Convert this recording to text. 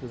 四五。